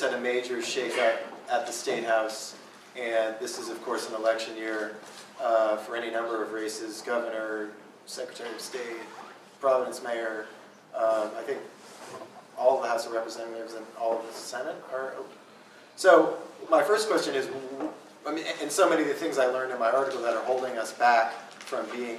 just had a major shakeup at the State House, and this is, of course, an election year uh, for any number of races, governor, secretary of state, Providence mayor. Um, I think all of the House of Representatives and all of the Senate are open. So my first question is, I mean, and so many of the things I learned in my article that are holding us back from being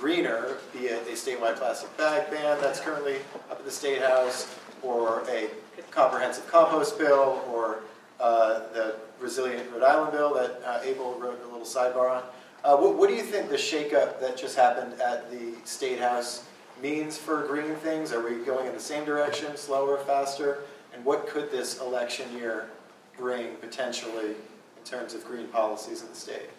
greener, be it a statewide plastic bag ban that's currently up at the State House, or a comprehensive compost bill, or uh, the resilient Rhode Island bill that uh, Abel wrote a little sidebar on. Uh, what, what do you think the shakeup that just happened at the State House means for green things? Are we going in the same direction, slower, faster? And what could this election year bring potentially in terms of green policies in the state?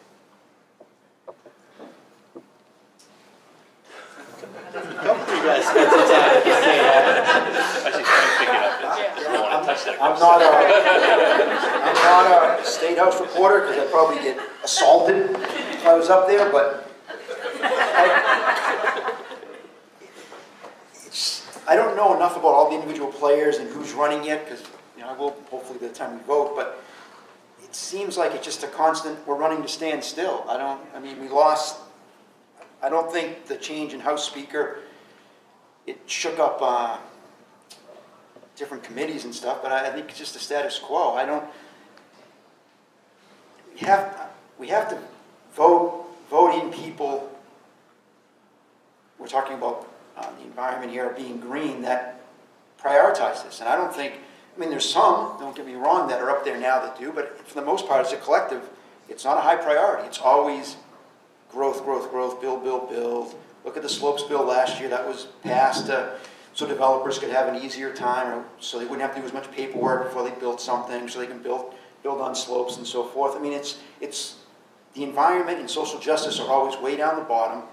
A couple of you guys spent some time at the State House. I see Frank picking up. It's- I don't want to touch that. I'm not a, I'm not a State House reporter, because I'd probably get assaulted if I was up there, but I, it's, I don't know enough about all the individual players and who's running yet, because, you know, I will hopefully by the time we vote, but it seems like it's just a constant, we're running to stand still. I don't, I mean, we lost, I don't think the change in House Speaker, it shook up, uh, different committees and stuff, but I, I think it's just the status quo. I don't, we have, we have to vote, voting people, we're talking about uh, the environment here being green, that prioritize this. And I don't think, I mean, there's some, don't get me wrong, that are up there now that do, but for the most part, as a collective, it's not a high priority. It's always growth, growth, growth, build, build, build. Look at the slopes bill last year, that was passed so developers could have an easier time, so they wouldn't have to do as much paperwork before they built something, so they can build, build on slopes and so forth. I mean, it's, it's, the environment and social justice are always way down the bottom,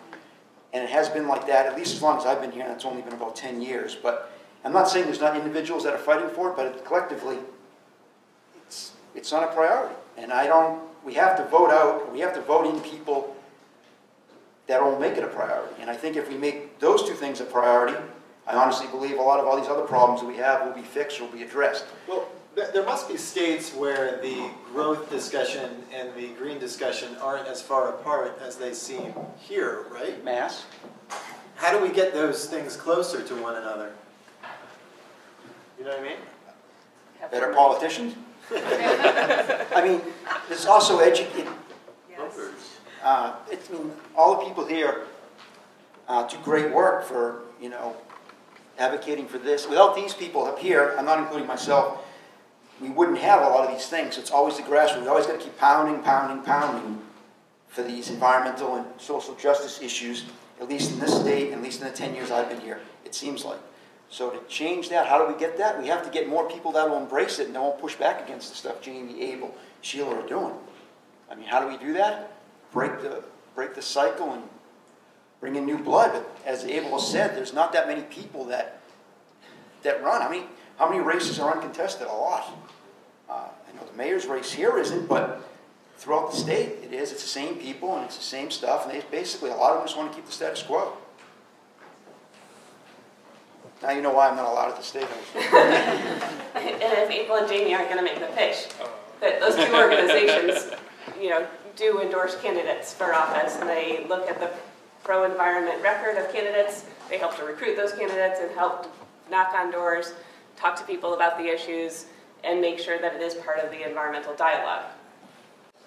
and it has been like that, at least as long as I've been here, and it's only been about 10 years. But I'm not saying there's not individuals that are fighting for it, but collectively, it's, it's not a priority. And I don't, we have to vote out, we have to vote in people that will make it a priority. And I think if we make those two things a priority, I honestly believe a lot of all these other problems that we have will be fixed, will be addressed. Well, there must be states where the growth discussion and the green discussion aren't as far apart as they seem here, right? Mass? How do we get those things closer to one another? You know what I mean? Better politicians? I mean, there's also educate, uh, it's, I mean, all the people here, uh, do great work for, you know, advocating for this. Without these people up here, I'm not including myself, we wouldn't have a lot of these things. It's always the grassroots. We always got to keep pounding, pounding, pounding for these environmental and social justice issues, at least in this state, at least in the 10 years I've been here, it seems like. So to change that, how do we get that? We have to get more people that will embrace it and that won't push back against the stuff Jamie, Abel, Sheila are doing. I mean, how do we do that? Break the, break the cycle and bring in new blood. But as Abel said, there's not that many people that, that run. I mean, how many races are uncontested? A lot. Uh, I know the mayor's race here isn't, but throughout the state it is. It's the same people and it's the same stuff. And they basically, a lot of them just want to keep the status quo. Now you know why I'm not allowed at the state house. And if Abel and Jamie aren't going to make the pitch, that those two organizations, you know, do endorse candidates for office, and they look at the pro-environment record of candidates, they help to recruit those candidates and help knock on doors, talk to people about the issues, and make sure that it is part of the environmental dialogue.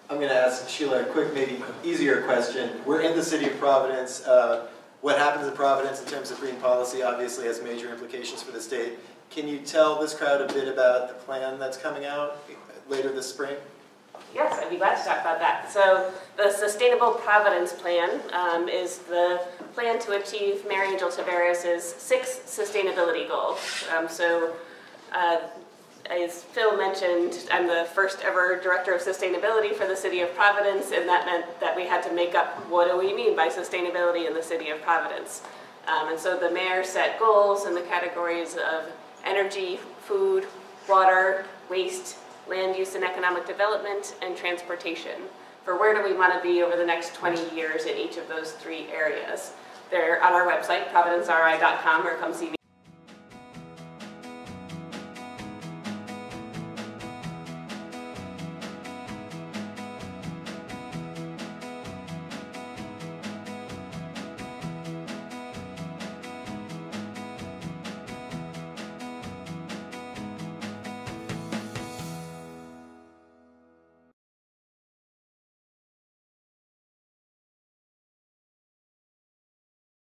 I'm going to ask Sheila a quick, maybe easier question. We're in the city of Providence. Uh, what happens in Providence in terms of green policy obviously has major implications for the state. Can you tell this crowd a bit about the plan that's coming out later this spring? Yes, I'd be glad to talk about that. So the Sustainable Providence Plan um, is the plan to achieve Mayor Angel Taveras' six sustainability goals. Um, so uh, as Phil mentioned, I'm the first ever Director of Sustainability for the City of Providence, and that meant that we had to make up what do we mean by sustainability in the City of Providence. Um, and so the mayor set goals in the categories of energy, food, water, waste, land use and economic development, and transportation. For where do we want to be over the next 20 years in each of those three areas? They're on our website, providenceri.com, or come see me